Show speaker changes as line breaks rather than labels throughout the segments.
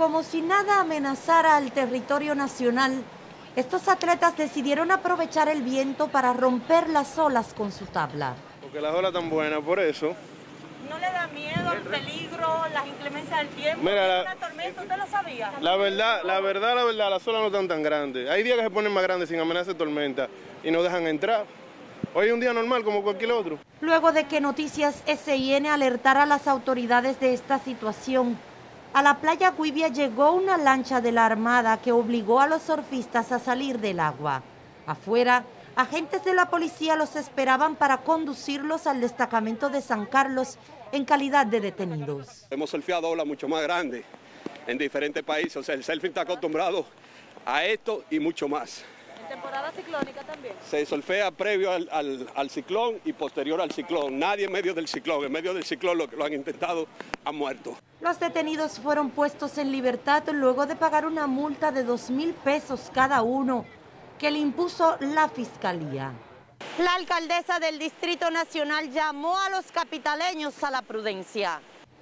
como si nada amenazara al territorio nacional, estos atletas decidieron aprovechar el viento para romper las olas con su tabla.
Porque las olas tan buenas, por eso.
¿No le da miedo el peligro, las inclemencias del tiempo?
Mira,
la, tormenta, ¿usted lo sabía?
La verdad, la verdad, la verdad, las olas no están tan grandes. Hay días que se ponen más grandes sin amenaza de tormenta y no dejan entrar. Hoy es un día normal como cualquier otro.
Luego de que Noticias SIN alertara a las autoridades de esta situación, a la playa Guibia llegó una lancha de la Armada que obligó a los surfistas a salir del agua. Afuera, agentes de la policía los esperaban para conducirlos al destacamento de San Carlos en calidad de detenidos.
Hemos surfeado olas mucho más grandes en diferentes países, el surfing está acostumbrado a esto y mucho más
temporada ciclónica también.
Se solfea previo al, ciclón y posterior al ciclón. Nadie en medio del ciclón. En medio del ciclón lo que lo han intentado han muerto.
Los detenidos fueron puestos en libertad luego de pagar una multa de dos mil pesos cada uno que le impuso la fiscalía. La alcaldesa del Distrito Nacional llamó a los capitaleños a la prudencia.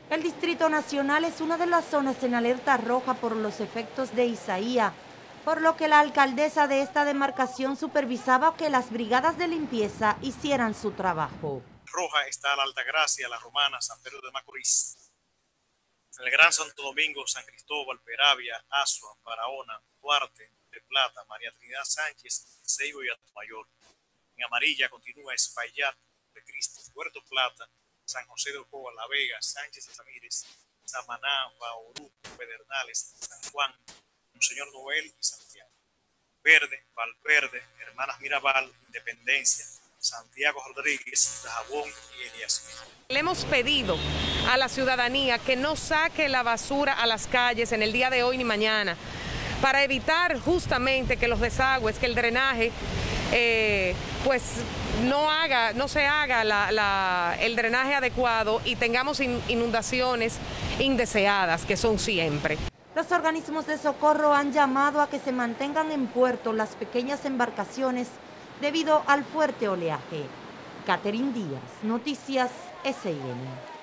El Distrito Nacional es una de las zonas en alerta roja por los efectos de Isaías por lo que la alcaldesa de esta demarcación supervisaba que las brigadas de limpieza hicieran su trabajo.
Roja está la Altagracia, la Romana, San Pedro de Macorís, el Gran Santo Domingo, San Cristóbal, Peravia, Asua, Barahona, Duarte, De Plata, María Trinidad Sánchez, Seibo y Mayor. En amarilla continúa Espaillat, de Cristi, Puerto Plata, San José de Ocoa, La Vega, Sánchez y Samírez, Samaná, Bauru, Pedernales, San Juan, Señor Noel y Santiago. Verde, Valverde, Hermanas Mirabal, Independencia, Santiago Rodríguez, Dajabón y Elías.
Le hemos pedido a la ciudadanía que no saque la basura a las calles en el día de hoy ni mañana, para evitar justamente que los desagües, que el drenaje, eh, pues no haga, no se haga el drenaje adecuado y tengamos inundaciones indeseadas, que son siempre.
Los organismos de socorro han llamado a que se mantengan en puerto las pequeñas embarcaciones debido al fuerte oleaje. Catherine Díaz, Noticias SN.